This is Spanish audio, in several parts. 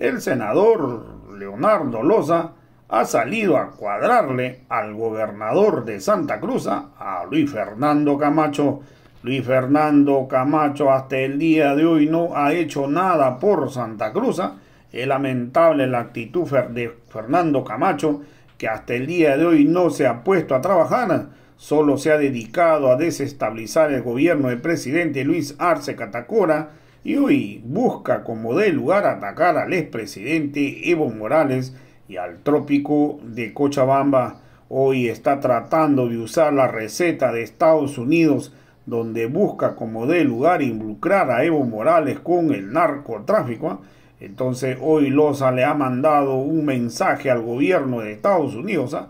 el senador Leonardo Loza ha salido a cuadrarle al gobernador de Santa Cruz, a Luis Fernando Camacho. Luis Fernando Camacho hasta el día de hoy no ha hecho nada por Santa Cruz. Es lamentable la actitud de Fernando Camacho, que hasta el día de hoy no se ha puesto a trabajar, solo se ha dedicado a desestabilizar el gobierno del presidente Luis Arce Catacora y hoy busca como de lugar atacar al expresidente Evo Morales y al trópico de Cochabamba. Hoy está tratando de usar la receta de Estados Unidos donde busca como de lugar involucrar a Evo Morales con el narcotráfico. Entonces hoy Loza le ha mandado un mensaje al gobierno de Estados Unidos. ¿ah?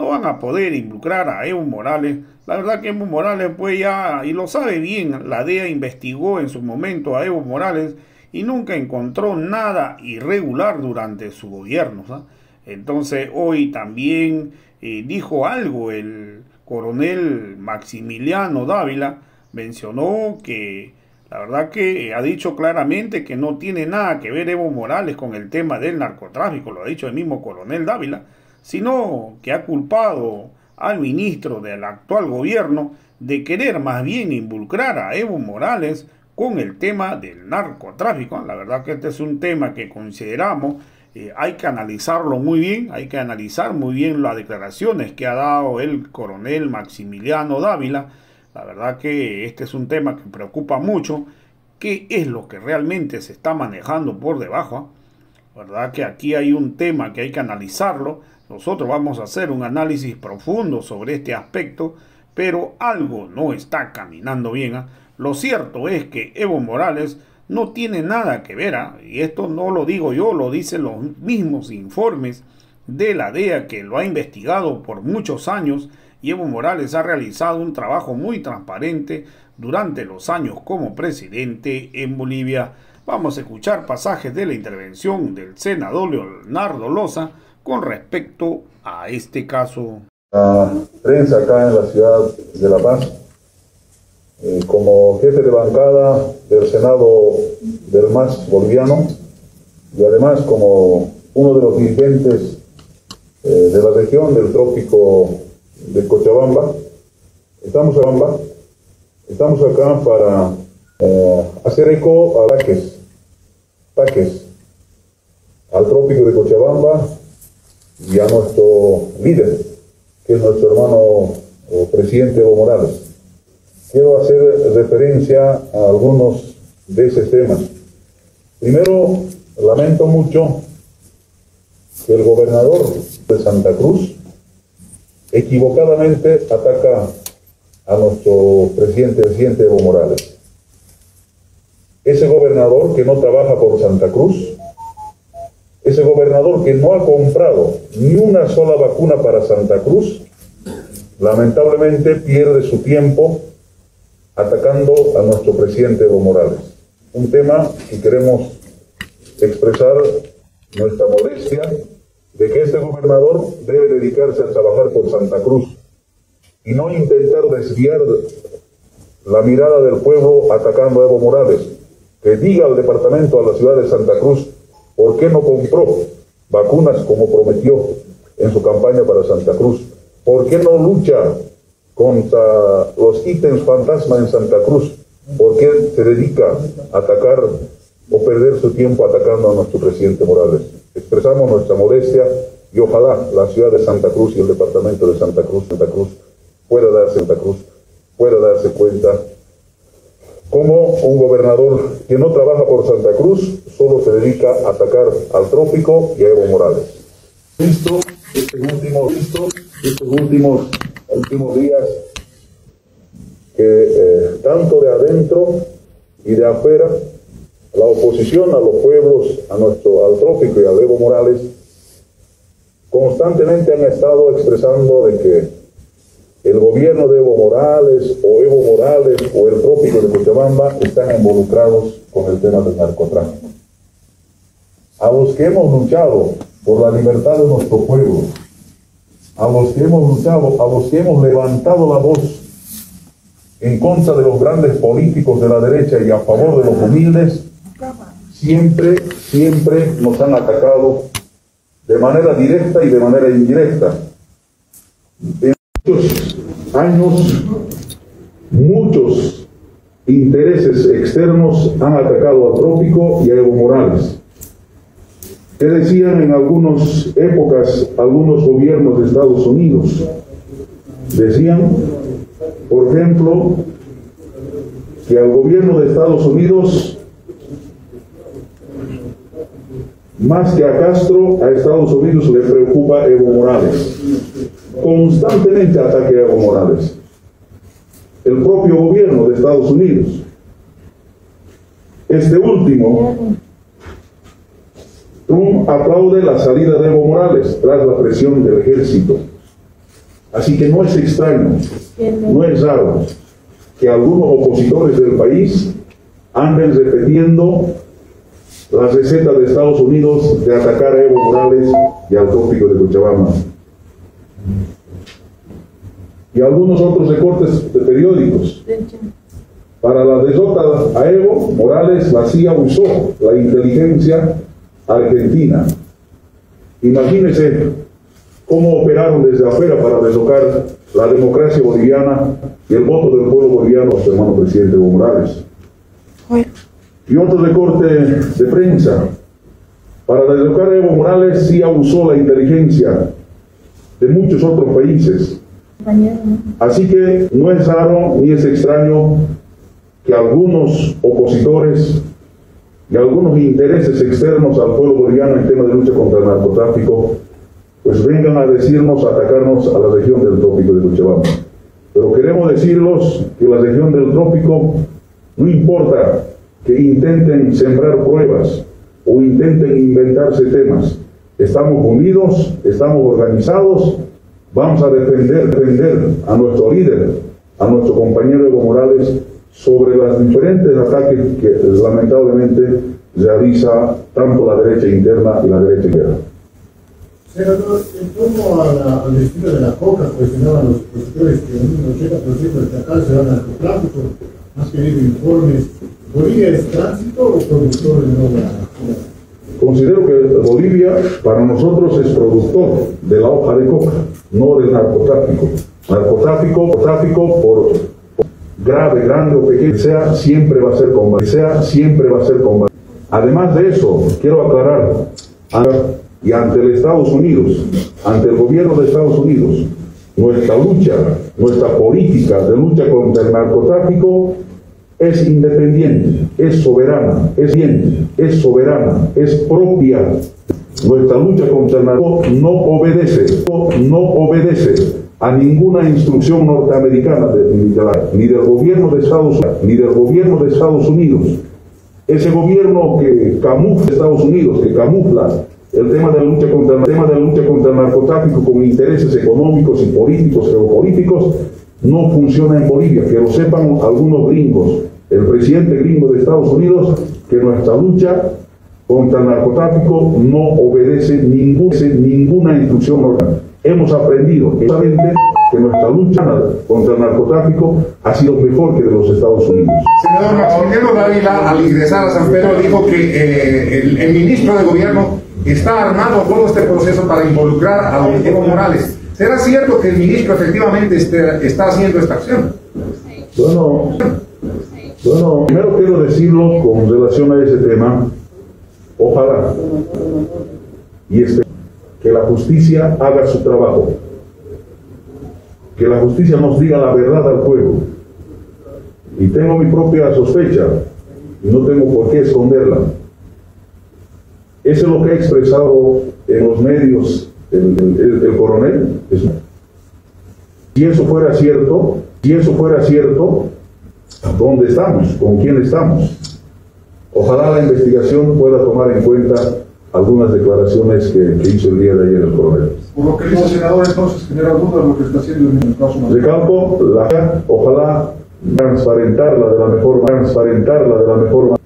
No van a poder involucrar a Evo Morales. La verdad que Evo Morales pues ya, y lo sabe bien, la DEA investigó en su momento a Evo Morales y nunca encontró nada irregular durante su gobierno. ¿ah? Entonces hoy también eh, dijo algo el coronel Maximiliano Dávila, mencionó que la verdad que ha dicho claramente que no tiene nada que ver Evo Morales con el tema del narcotráfico, lo ha dicho el mismo coronel Dávila, sino que ha culpado al ministro del actual gobierno de querer más bien involucrar a Evo Morales con el tema del narcotráfico. La verdad que este es un tema que consideramos eh, hay que analizarlo muy bien, hay que analizar muy bien las declaraciones que ha dado el coronel Maximiliano Dávila. La verdad que este es un tema que preocupa mucho. ¿Qué es lo que realmente se está manejando por debajo? La verdad que aquí hay un tema que hay que analizarlo. Nosotros vamos a hacer un análisis profundo sobre este aspecto, pero algo no está caminando bien. ¿ah? Lo cierto es que Evo Morales no tiene nada que ver, ¿ah? y esto no lo digo yo, lo dicen los mismos informes de la DEA que lo ha investigado por muchos años y Evo Morales ha realizado un trabajo muy transparente durante los años como presidente en Bolivia. Vamos a escuchar pasajes de la intervención del senador Leonardo Loza con respecto a este caso. La prensa acá en la ciudad de La Paz eh, como jefe de bancada del Senado del MAS boliviano y además como uno de los dirigentes eh, de la región del trópico de Cochabamba. Estamos, Bamba, estamos acá para eh, hacer eco a ataques, ataques al trópico de Cochabamba y a nuestro líder, que es nuestro hermano presidente Evo Morales quiero hacer referencia a algunos de esos temas. Primero, lamento mucho que el gobernador de Santa Cruz equivocadamente ataca a nuestro presidente presidente Evo Morales. Ese gobernador que no trabaja por Santa Cruz, ese gobernador que no ha comprado ni una sola vacuna para Santa Cruz, lamentablemente pierde su tiempo atacando a nuestro presidente Evo Morales. Un tema que queremos expresar nuestra modestia de que este gobernador debe dedicarse a trabajar por Santa Cruz y no intentar desviar la mirada del pueblo atacando a Evo Morales. Que diga al departamento, a la ciudad de Santa Cruz, por qué no compró vacunas como prometió en su campaña para Santa Cruz. ¿Por qué no lucha contra los ítems fantasma en Santa Cruz, porque él se dedica a atacar o perder su tiempo atacando a nuestro presidente Morales. Expresamos nuestra modestia y ojalá la ciudad de Santa Cruz y el departamento de Santa Cruz, Santa Cruz, pueda darse Santa Cruz, pueda darse cuenta como un gobernador que no trabaja por Santa Cruz solo se dedica a atacar al trópico y a Evo Morales. Visto este último, visto estos últimos últimos días que eh, tanto de adentro y de afuera, la oposición a los pueblos, a nuestro, al trópico y a Evo Morales, constantemente han estado expresando de que el gobierno de Evo Morales o Evo Morales o el trópico de Cochabamba están involucrados con el tema del narcotráfico. A los que hemos luchado por la libertad de nuestro pueblo, a los que hemos luchado, a los que hemos levantado la voz en contra de los grandes políticos de la derecha y a favor de los humildes, siempre, siempre nos han atacado de manera directa y de manera indirecta. Años, muchos intereses externos han atacado a Trópico y a Evo Morales. ¿Qué decían en algunas épocas algunos gobiernos de Estados Unidos? Decían, por ejemplo, que al gobierno de Estados Unidos, más que a Castro, a Estados Unidos le preocupa Evo Morales. Constantemente ataque a Evo Morales. El propio gobierno de Estados Unidos. Este último Trump aplaude la salida de Evo Morales tras la presión del ejército. Así que no es extraño, no es raro que algunos opositores del país anden repitiendo las recetas de Estados Unidos de atacar a Evo Morales y al trópico de Cochabamba. Y algunos otros recortes de periódicos. Para la derrota a Evo Morales, la CIA usó la inteligencia Argentina. Imagínense cómo operaron desde afuera para deslocar la democracia boliviana y el voto del pueblo boliviano a su hermano presidente Evo Morales. Y otro recorte de prensa. Para deslocar a Evo Morales sí abusó la inteligencia de muchos otros países. Así que no es raro ni es extraño que algunos opositores y algunos intereses externos al pueblo boliviano en tema de lucha contra el narcotráfico, pues vengan a decirnos, a atacarnos a la región del trópico de Cochabamba. Pero queremos decirlos que la región del trópico, no importa que intenten sembrar pruebas o intenten inventarse temas, estamos unidos, estamos organizados, vamos a defender, a nuestro líder, a nuestro compañero Evo Morales, sobre los diferentes ataques que lamentablemente realiza tanto la derecha interna y la derecha interna. Senador, en torno al destino de la coca, cuestionaban los opositores que un 80% de acá se a narcotráfico, has querido informes. ¿Bolivia es tránsito o productor de nueva coca? Considero que Bolivia para nosotros es productor de la hoja de coca, no del narcotráfico. Narcotráfico, tráfico por grave, grande o pequeño, sea, siempre va a ser combatido, sea, siempre va a ser. Además de eso, quiero aclarar, y ante el Estados Unidos, ante el gobierno de Estados Unidos, nuestra lucha, nuestra política de lucha contra el narcotráfico es independiente, es soberana, es bien, es soberana, es propia. Nuestra lucha contra el narcotráfico no obedece, no obedece a ninguna instrucción norteamericana ni del gobierno de Estados Unidos, ni del gobierno de Estados Unidos. Ese gobierno que camufla Estados Unidos, que camufla el tema de la lucha contra el tema de la lucha contra el narcotráfico con intereses económicos y políticos, geopolíticos, no funciona en Bolivia. Que lo sepan algunos gringos, el presidente gringo de Estados Unidos, que nuestra lucha contra el narcotráfico no obedece ninguna instrucción norteamericana hemos aprendido exactamente que nuestra lucha contra el narcotráfico ha sido mejor que de los Estados Unidos. Senador Maximiliano Dávila, al ingresar a San Pedro, dijo que eh, el, ministro de Gobierno está armando todo este proceso para involucrar a don Morales. ¿Será cierto que el ministro efectivamente este, está haciendo esta acción? Bueno, bueno, primero quiero decirlo con relación a ese tema. Ojalá. Y este que la justicia haga su trabajo, que la justicia nos diga la verdad al pueblo. Y tengo mi propia sospecha y no tengo por qué esconderla. Eso es lo que ha expresado en los medios el, coronel. Si eso fuera cierto, si eso fuera cierto, ¿dónde estamos? ¿Con quién estamos? Ojalá la investigación pueda tomar en cuenta algunas declaraciones que, hizo el día de ayer el coronel. Por lo que dice el senador, entonces genera dudas lo que está haciendo en el caso De campo, la, ojalá transparentarla de la mejor transparentarla de la mejor manera.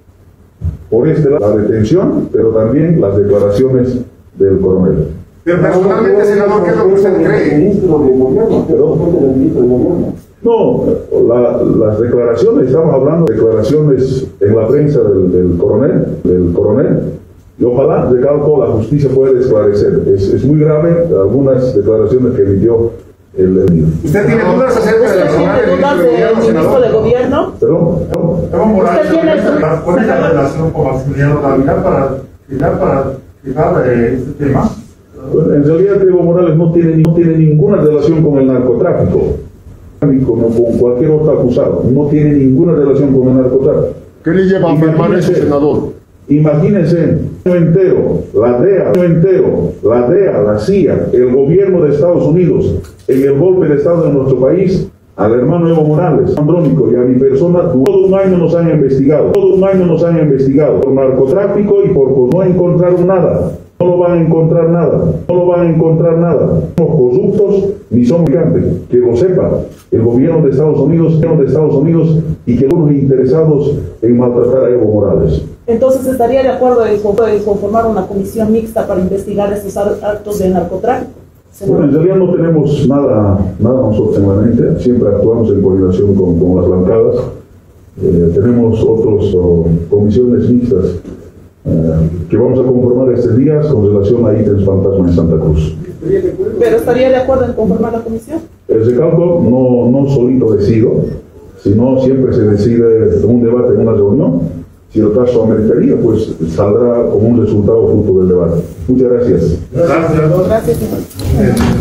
Por este lado, la detención, pero también las declaraciones del coronel. Pero personalmente, senador, ¿qué es lo que usted cree? Ministro de gobierno, ministro de gobierno. No, la, las declaraciones, estamos hablando de declaraciones en la prensa del, del coronel, del coronel, y ojalá, recalco, la justicia pueda esclarecer. Es, es muy grave algunas declaraciones que emitió el enemigo. ¿Usted tiene dudas acerca de la ¿Usted semana tiene dudas del ministro de gobierno? ¿Perdón? Morales, ¿Usted tiene su- ¿cuál es la relación con Maximiliano Dávila para fijar, para fijar eh, este tema? Bueno, en realidad Evo Morales no tiene, no tiene ninguna relación con el narcotráfico, ni con, con cualquier otro acusado. No tiene ninguna relación con el narcotráfico. ¿Qué le lleva a eso, Imagínese- senador? Imagínense, entero, la DEA, entero, la DEA, la CIA, el gobierno de Estados Unidos, en el golpe de Estado de nuestro país, al hermano Evo Morales, Andrónico y a mi persona, todo un año nos han investigado, todo un año nos han investigado por narcotráfico y por no encontraron nada. No lo van a encontrar nada, no lo van a encontrar nada. No somos corruptos ni somos gigantes. Que lo sepa el gobierno de Estados Unidos, el gobierno de Estados Unidos y que los interesados en maltratar a Evo Morales. Entonces, ¿estaría de acuerdo en con- en conformar una comisión mixta para investigar estos actos de narcotráfico? Bueno, en realidad no tenemos nada, nada nosotros en la mente, siempre actuamos en coordinación con, con las bancadas. Eh, tenemos otras comisiones mixtas eh, que vamos a conformar estos días con relación a ítems fantasma en Santa Cruz. ¿Pero estaría de acuerdo en conformar la comisión? El recalco no, no solito decido, sino siempre se decide en un debate, en una reunión. Si el caso ameritaría, pues saldrá como un resultado fruto del debate. Muchas gracias. Gracias. Gracias.